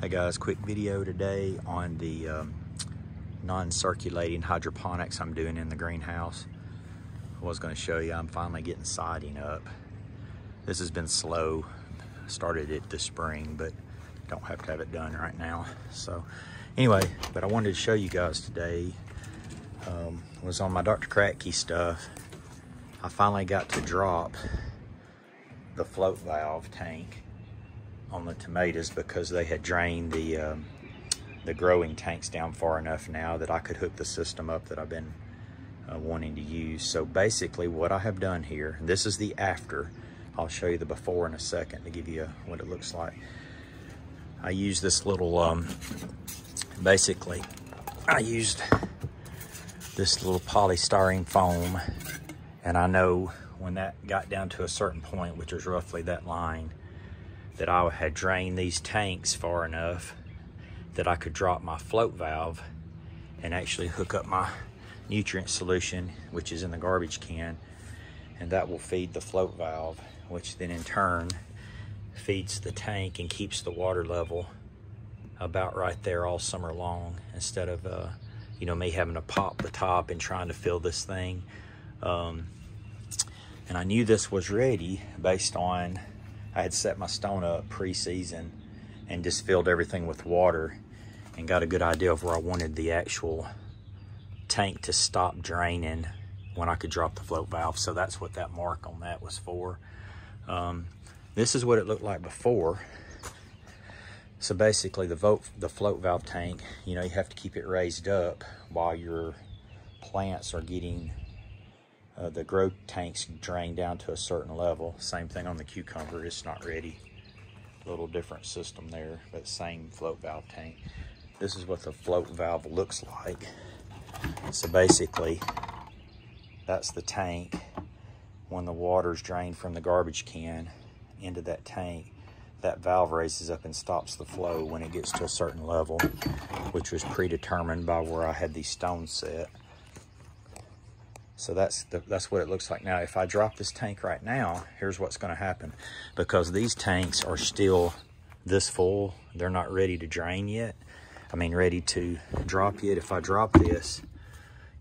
Hey guys, quick video today on the um, non-circulating hydroponics I'm doing in the greenhouse. I was going to show you I'm finally getting siding up. This has been slow. Started it this spring, but don't have to have it done right now. So anyway, but I wanted to show you guys today um, was on my Dr. Kratky stuff. I finally got to drop the float valve tank on the tomatoes because they had drained the um, the growing tanks down far enough now that I could hook the system up that I've been uh, wanting to use. So basically what I have done here, this is the after. I'll show you the before in a second to give you what it looks like. I use this little, um, basically, I used this little polystyrene foam and I know when that got down to a certain point, which was roughly that line, that I had drained these tanks far enough that I could drop my float valve and actually hook up my nutrient solution, which is in the garbage can, and that will feed the float valve, which then in turn feeds the tank and keeps the water level about right there all summer long instead of, uh, you know, me having to pop the top and trying to fill this thing. Um, and I knew this was ready based on I had set my stone up pre-season and just filled everything with water and got a good idea of where I wanted the actual tank to stop draining when I could drop the float valve. So that's what that mark on that was for. Um, this is what it looked like before. So basically the, vote, the float valve tank, you know, you have to keep it raised up while your plants are getting uh, the grow tanks drain down to a certain level. Same thing on the cucumber, it's not ready. A little different system there, but same float valve tank. This is what the float valve looks like. So basically, that's the tank. When the water's drained from the garbage can into that tank, that valve raises up and stops the flow when it gets to a certain level, which was predetermined by where I had these stones set. So that's the, that's what it looks like now. If I drop this tank right now, here's what's going to happen. Because these tanks are still this full, they're not ready to drain yet. I mean, ready to drop yet. If I drop this,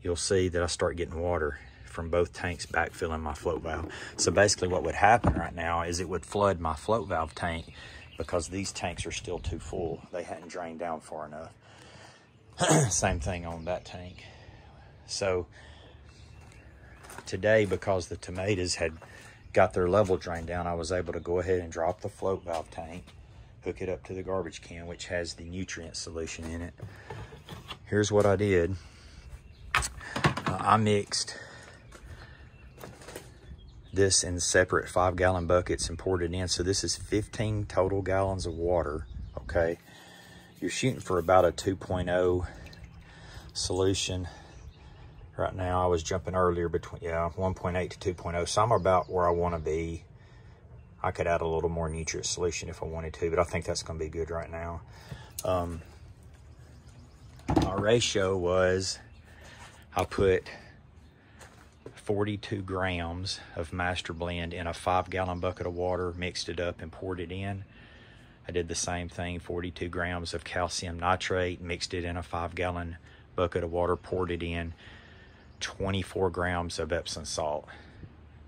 you'll see that I start getting water from both tanks backfilling my float valve. So basically what would happen right now is it would flood my float valve tank because these tanks are still too full. They hadn't drained down far enough. Same thing on that tank. So today because the tomatoes had got their level drained down, I was able to go ahead and drop the float valve tank, hook it up to the garbage can, which has the nutrient solution in it. Here's what I did. Uh, I mixed this in separate five gallon buckets and poured it in. So this is 15 total gallons of water, okay? You're shooting for about a 2.0 solution right now. I was jumping earlier between, yeah, 1.8 to 2.0. So I'm about where I want to be. I could add a little more nutrient solution if I wanted to, but I think that's going to be good right now. Um, my ratio was I put 42 grams of master blend in a five gallon bucket of water, mixed it up and poured it in. I did the same thing, 42 grams of calcium nitrate, mixed it in a five gallon bucket of water, poured it in. 24 grams of Epsom salt,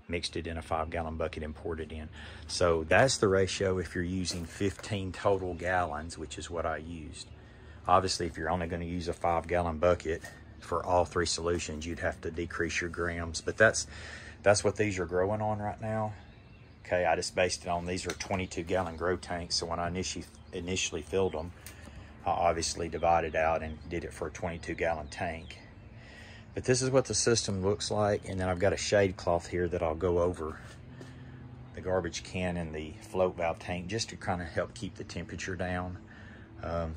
mixed it in a five gallon bucket and poured it in. So that's the ratio if you're using 15 total gallons, which is what I used. Obviously, if you're only gonna use a five gallon bucket for all three solutions, you'd have to decrease your grams, but that's, that's what these are growing on right now. Okay, I just based it on, these are 22 gallon grow tanks. So when I initially, initially filled them, I obviously divided out and did it for a 22 gallon tank. But this is what the system looks like. And then I've got a shade cloth here that I'll go over the garbage can and the float valve tank just to kind of help keep the temperature down. Um,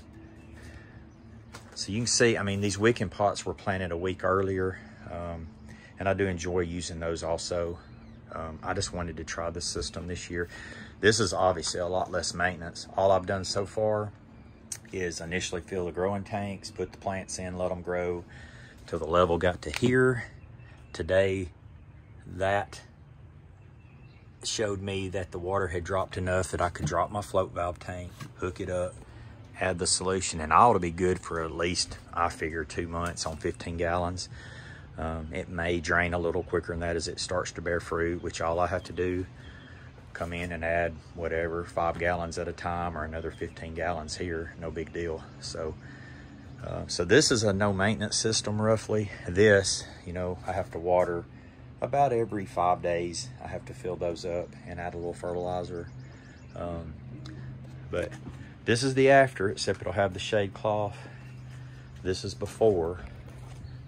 so you can see, I mean, these weekend pots were planted a week earlier. Um, and I do enjoy using those also. Um, I just wanted to try the system this year. This is obviously a lot less maintenance. All I've done so far is initially fill the growing tanks, put the plants in, let them grow, till the level got to here. Today, that showed me that the water had dropped enough that I could drop my float valve tank, hook it up, add the solution and I ought to be good for at least, I figure two months on 15 gallons. Um, it may drain a little quicker than that as it starts to bear fruit, which all I have to do, come in and add whatever, five gallons at a time or another 15 gallons here, no big deal. So, uh, so this is a no maintenance system roughly. This, you know, I have to water about every five days. I have to fill those up and add a little fertilizer. Um, but this is the after, except it'll have the shade cloth. This is before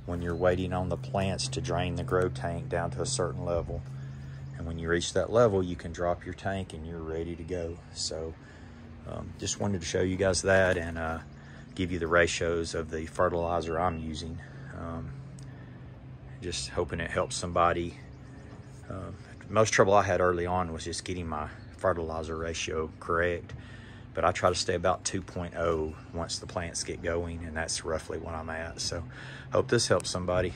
when you're waiting on the plants to drain the grow tank down to a certain level. And when you reach that level, you can drop your tank and you're ready to go. So um, just wanted to show you guys that and uh, give you the ratios of the fertilizer I'm using. Um, just hoping it helps somebody. Uh, most trouble I had early on was just getting my fertilizer ratio correct but I try to stay about 2.0 once the plants get going, and that's roughly what I'm at. So hope this helps somebody.